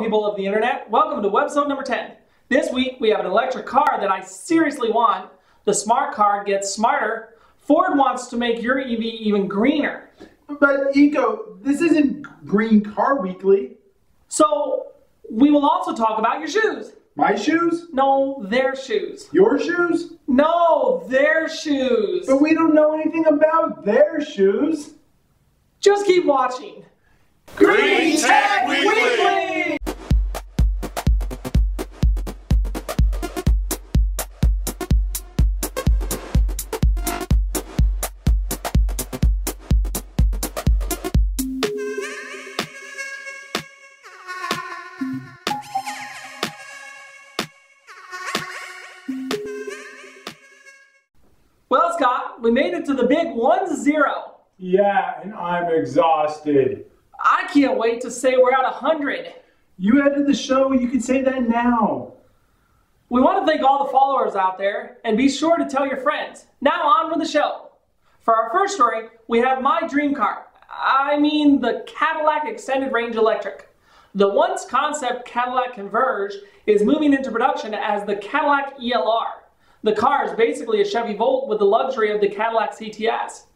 people of the internet. Welcome to webisode number 10. This week we have an electric car that I seriously want. The smart car gets smarter. Ford wants to make your EV even greener. But Eco, this isn't Green Car Weekly. So we will also talk about your shoes. My shoes? No, their shoes. Your shoes? No, their shoes. But we don't know anything about their shoes. Just keep watching. Green Tech Weekly. We made it to the big 1-0. Yeah, and I'm exhausted. I can't wait to say we're at 100. You edited the show, you can say that now. We want to thank all the followers out there and be sure to tell your friends. Now on with the show. For our first story, we have my dream car. I mean the Cadillac Extended Range Electric. The once concept Cadillac Converj is moving into production as the Cadillac ELR. The car is basically a Chevy Volt with the luxury of the Cadillac CTS,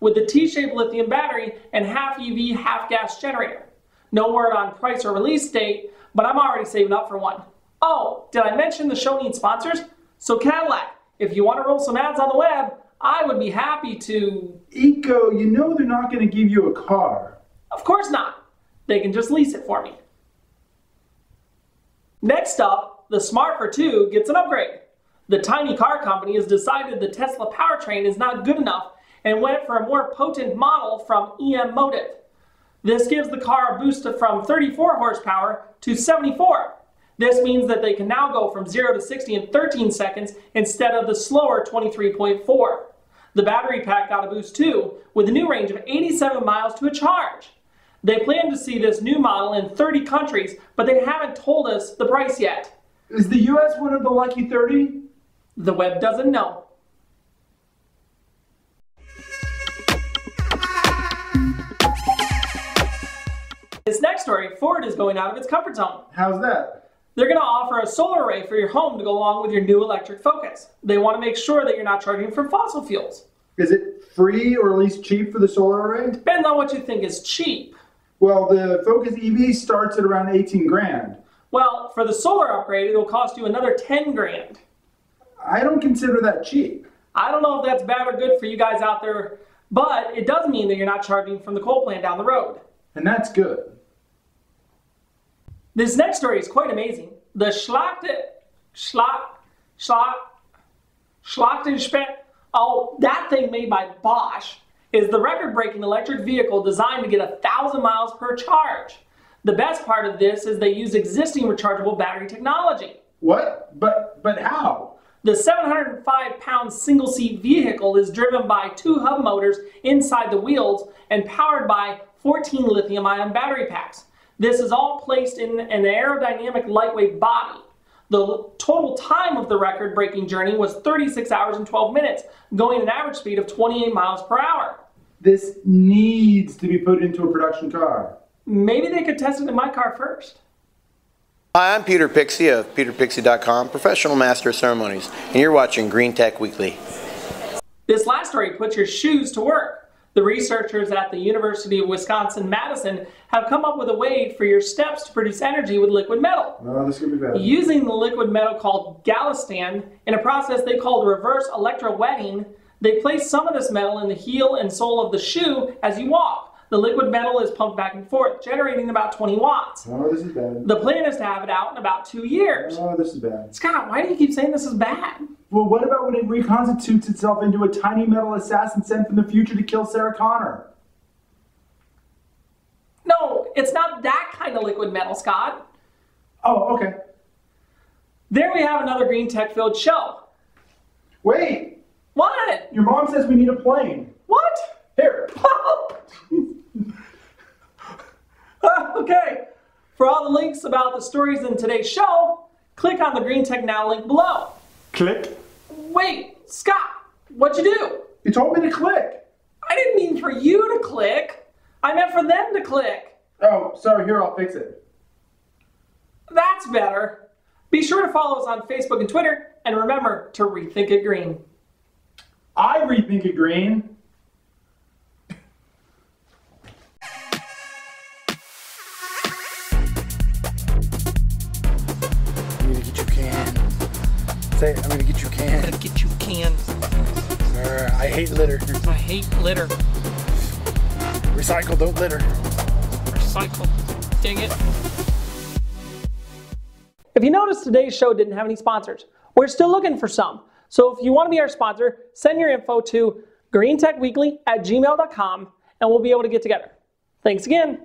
with the T-shaped lithium battery and half EV, half gas generator. No word on price or release date, but I'm already saving up for one. Oh, did I mention the show needs sponsors? So Cadillac, if you want to roll some ads on the web, I would be happy to. Eco, you know they're not going to give you a car. Of course not. They can just lease it for me. Next up, the Smart for 2 gets an upgrade. The tiny car company has decided the Tesla powertrain is not good enough and went for a more potent model from EM Motive. This gives the car a boost from 34 horsepower to 74. This means that they can now go from 0 to 60 in 13 seconds instead of the slower 23.4. The battery pack got a boost too, with a new range of 87 miles to a charge. They plan to see this new model in 30 countries, but they haven't told us the price yet. Is the US one of the lucky 30? The web doesn't know. This next story, Ford is going out of its comfort zone. How's that? They're going to offer a solar array for your home to go along with your new electric Focus. They want to make sure that you're not charging from fossil fuels. Is it free or at least cheap for the solar array? Depends on what you think is cheap. Well, the Focus EV starts at around 18 grand. Well, for the solar upgrade, it'll cost you another 10 grand. I don't consider that cheap. I don't know if that's bad or good for you guys out there, but it does mean that you're not charging from the coal plant down the road. And that's good. This next story is quite amazing. The Schlachte, Schlag, Schlag, Schlachtenspe, oh, that thing made by Bosch, is the record-breaking electric vehicle designed to get a thousand miles per charge. The best part of this is they use existing rechargeable battery technology. What? But but how? The 705 pound single seat vehicle is driven by two hub motors inside the wheels and powered by 14 lithium ion battery packs. This is all placed in an aerodynamic lightweight body. The total time of the record breaking journey was 36 hours and 12 minutes, going an average speed of 28 miles per hour. This needs to be put into a production car. Maybe they could test it in my car first. Hi, I'm Peter Pixie of peterpixie.com, professional master of ceremonies, and you're watching Green Tech Weekly. This last story puts your shoes to work. The researchers at the University of Wisconsin-Madison have come up with a way for your steps to produce energy with liquid metal. Oh, this could be bad. Using the liquid metal called Galinstan, in a process they called reverse electrowetting, they place some of this metal in the heel and sole of the shoe as you walk. The liquid metal is pumped back and forth, generating about 20 watts. Oh, this is bad. The plan is to have it out in about two years. Oh, this is bad. Scott, why do you keep saying this is bad? Well, what about when it reconstitutes itself into a tiny metal assassin sent from the future to kill Sarah Connor? No, it's not that kind of liquid metal, Scott. Oh, okay. There we have another green tech filled show. Wait, What? your mom says we need a plane. What? Here. okay. For all the links about the stories in today's show, click on the Green Tech Now link below. Click. Wait, Scott, what'd you do? You told me to click. I didn't mean for you to click. I meant for them to click. Oh, sorry, here, I'll fix it. That's better. Be sure to follow us on Facebook and Twitter, and remember to rethink it green. I rethink it green. Say, it, I'm gonna get you can. Gotta get you cans. Grr, I hate litter. I hate litter. Recycle, don't litter. Recycle. Dang it. If you noticed today's show didn't have any sponsors, we're still looking for some. So if you want to be our sponsor, send your info to greentechweekly at gmail.com and we'll be able to get together. Thanks again.